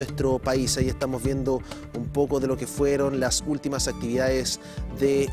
nuestro país. Ahí estamos viendo un poco de lo que fueron las últimas actividades de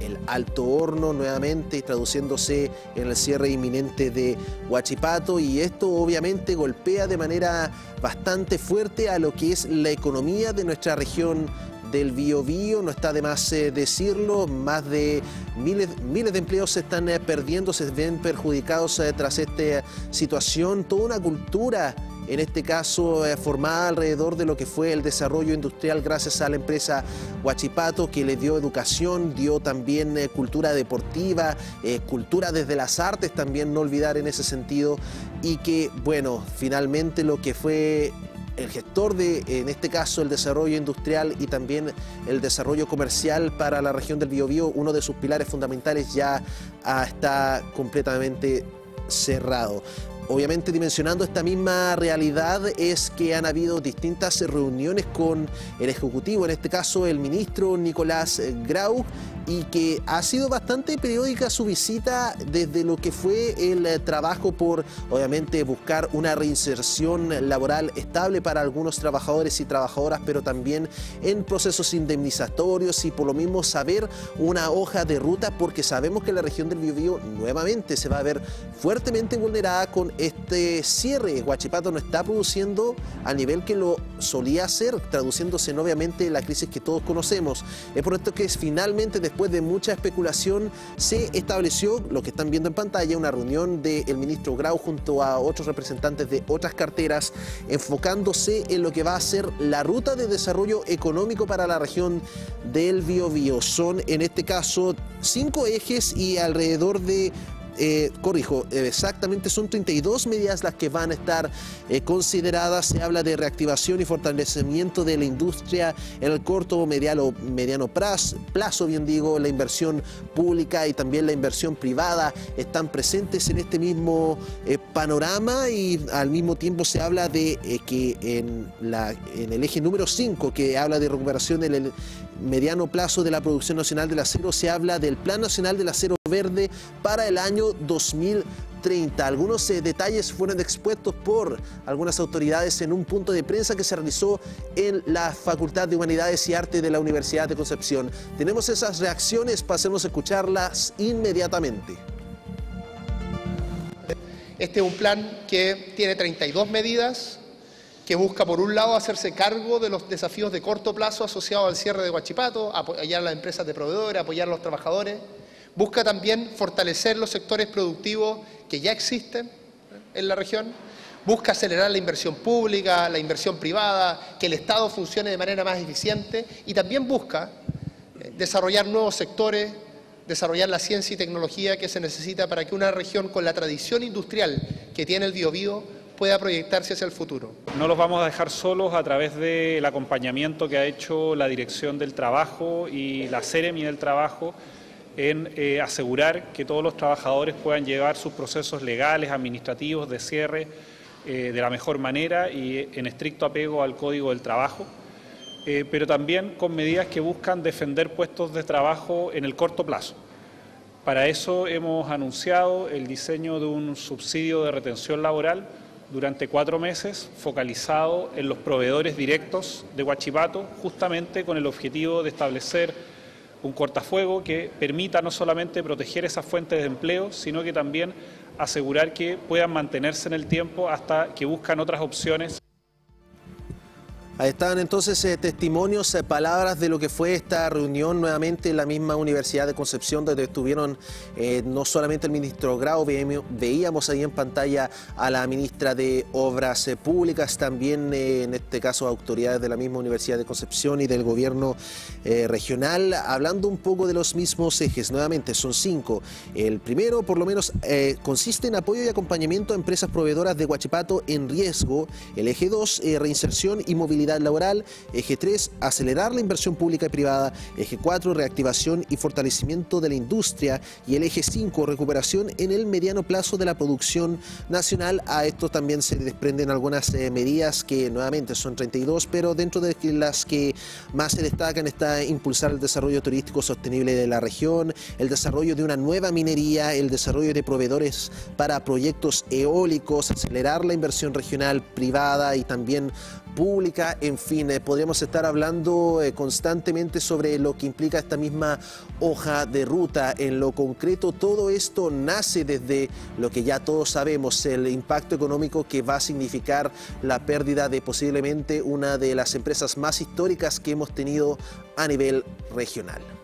el Alto Horno nuevamente traduciéndose en el cierre inminente de Huachipato. Y esto obviamente golpea de manera bastante fuerte a lo que es la economía de nuestra región del Biobío, no está de más eh, decirlo, más de miles, miles de empleos se están eh, perdiendo, se ven perjudicados eh, tras esta situación, toda una cultura en este caso formada alrededor de lo que fue el desarrollo industrial gracias a la empresa Huachipato que le dio educación, dio también cultura deportiva, cultura desde las artes también, no olvidar en ese sentido, y que bueno, finalmente lo que fue el gestor de, en este caso, el desarrollo industrial y también el desarrollo comercial para la región del Biobío, uno de sus pilares fundamentales ya está completamente cerrado. Obviamente dimensionando esta misma realidad es que han habido distintas reuniones con el Ejecutivo, en este caso el ministro Nicolás Grau, y que ha sido bastante periódica su visita desde lo que fue el eh, trabajo por, obviamente, buscar una reinserción laboral estable para algunos trabajadores y trabajadoras, pero también en procesos indemnizatorios y por lo mismo saber una hoja de ruta, porque sabemos que la región del Biobío nuevamente se va a ver fuertemente vulnerada con este cierre. Huachipato no está produciendo a nivel que lo solía hacer, traduciéndose en obviamente la crisis que todos conocemos. Es por esto que es finalmente después después de mucha especulación, se estableció, lo que están viendo en pantalla, una reunión del ministro Grau junto a otros representantes de otras carteras, enfocándose en lo que va a ser la ruta de desarrollo económico para la región del Biobío. Son, en este caso, cinco ejes y alrededor de eh, corrijo, eh, exactamente son 32 medidas las que van a estar eh, consideradas. Se habla de reactivación y fortalecimiento de la industria en el corto, mediano, mediano plazo, bien digo, la inversión pública y también la inversión privada están presentes en este mismo panorama y al mismo tiempo se habla de que en, la, en el eje número 5, que habla de recuperación en el mediano plazo de la producción nacional del acero, se habla del Plan Nacional del Acero Verde para el año 2030. Algunos eh, detalles fueron expuestos por algunas autoridades en un punto de prensa que se realizó en la Facultad de Humanidades y Arte de la Universidad de Concepción. Tenemos esas reacciones, pasemos a escucharlas inmediatamente. Este es un plan que tiene 32 medidas que busca, por un lado, hacerse cargo de los desafíos de corto plazo asociados al cierre de Huachipato, apoyar a las empresas de proveedores, apoyar a los trabajadores. Busca también fortalecer los sectores productivos que ya existen en la región. Busca acelerar la inversión pública, la inversión privada, que el Estado funcione de manera más eficiente y también busca eh, desarrollar nuevos sectores, desarrollar la ciencia y tecnología que se necesita para que una región con la tradición industrial que tiene el Biobío pueda proyectarse hacia el futuro. No los vamos a dejar solos a través del acompañamiento que ha hecho la Dirección del Trabajo y la Ceremi del Trabajo en eh, asegurar que todos los trabajadores puedan llevar sus procesos legales, administrativos, de cierre eh, de la mejor manera y en estricto apego al Código del Trabajo, eh, pero también con medidas que buscan defender puestos de trabajo en el corto plazo. Para eso hemos anunciado el diseño de un subsidio de retención laboral durante cuatro meses focalizado en los proveedores directos de Huachipato, justamente con el objetivo de establecer un cortafuego que permita no solamente proteger esas fuentes de empleo, sino que también asegurar que puedan mantenerse en el tiempo hasta que buscan otras opciones. Ahí estaban entonces eh, testimonios, eh, palabras de lo que fue esta reunión nuevamente en la misma Universidad de Concepción, donde estuvieron eh, no solamente el ministro Grau, veíamos ahí en pantalla a la ministra de Obras Públicas, también en este caso autoridades de la misma Universidad de Concepción y del gobierno regional, hablando un poco de los mismos ejes. Nuevamente son cinco. El primero, por lo menos, consiste en apoyo y acompañamiento a empresas proveedoras de Huachipato en riesgo. El eje 2, reinserción y movilidad laboral. Eje 3, acelerar la inversión pública y privada. Eje 4, reactivación y fortalecimiento de la industria. Y el eje 5, recuperación en el mediano plazo de la producción nacional. A esto también se desprenden algunas eh, medidas que nuevamente son 32, pero dentro de las que más se destacan está impulsar el desarrollo turístico sostenible de la región, el desarrollo de una nueva minería, el desarrollo de proveedores para proyectos eólicos, acelerar la inversión regional privada y también pública, en fin, eh, podríamos estar hablando eh, constantemente sobre lo que implica esta misma hoja de ruta. En lo concreto, todo esto nace desde lo que ya todos sabemos, el impacto económico que va a significar la pérdida de posiblemente una de las empresas más históricas que hemos tenido a nivel regional.